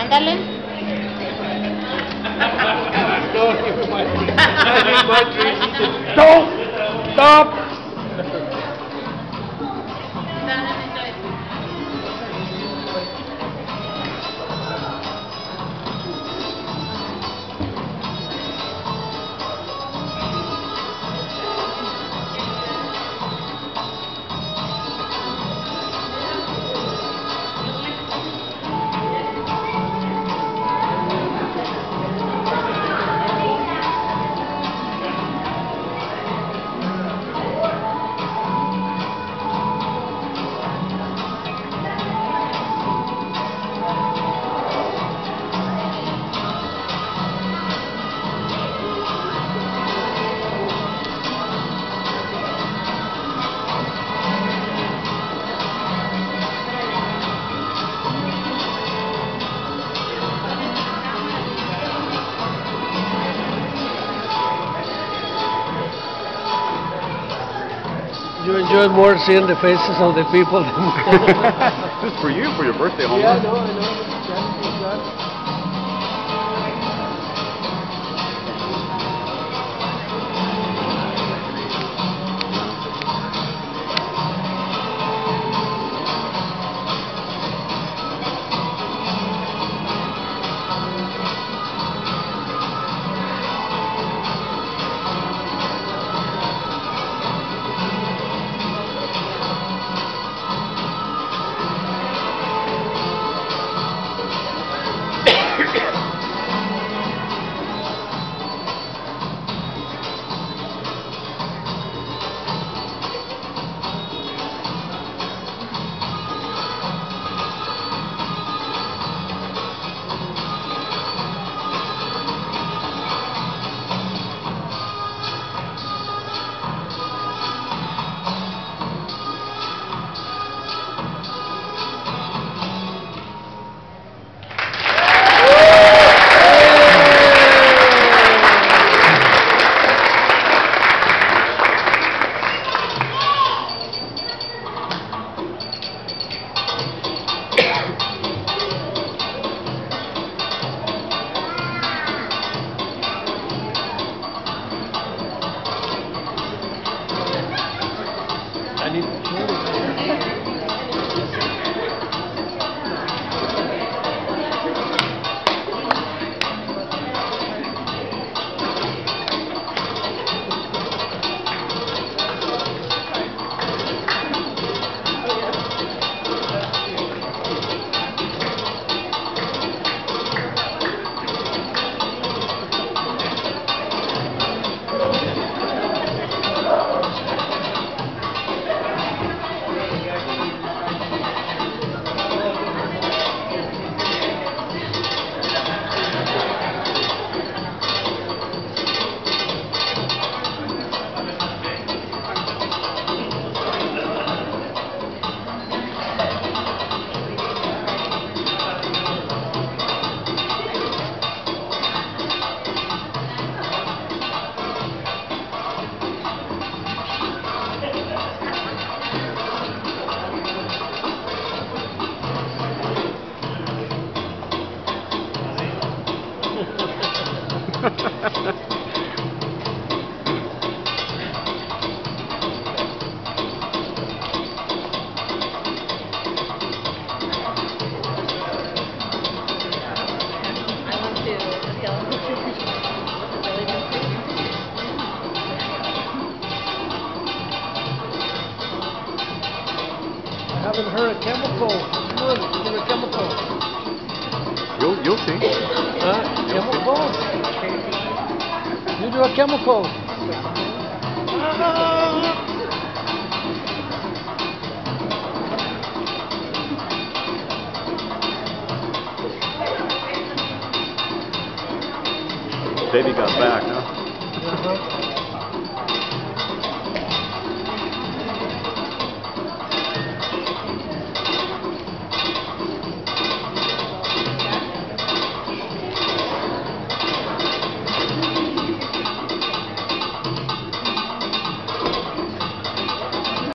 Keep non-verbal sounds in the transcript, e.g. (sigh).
Ándale. (laughs) Don't (laughs) stop. You enjoy more seeing the faces of the people (laughs) Just for you for your birthday, Homer. Yeah, I know, I know. Haven't heard a chemical. Good, give me a chemical. You'll you'll see. Huh? Chemical? You do a chemical. Baby got back, huh? Uh-huh.